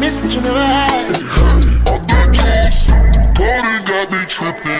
miss what you never had. Hey, off that juice, Cody got me tripping.